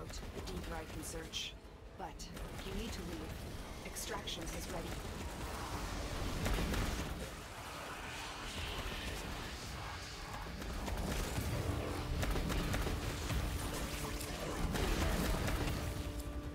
out, the deeper I can search. But you need to leave. Extractions is ready.